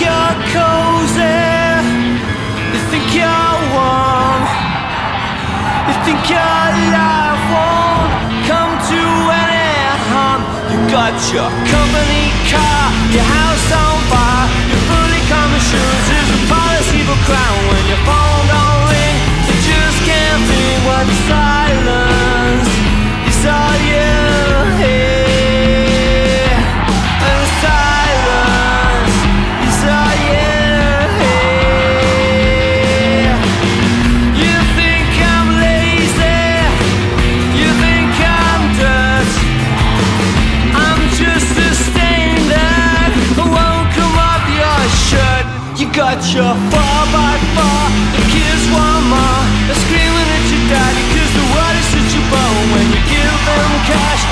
you're cozy. You think you're warm. You think your life won't come to any harm You got your company car, your house on far by far. The kids want more. They're screaming at your daddy Cause the world is such a bone When you give them cash.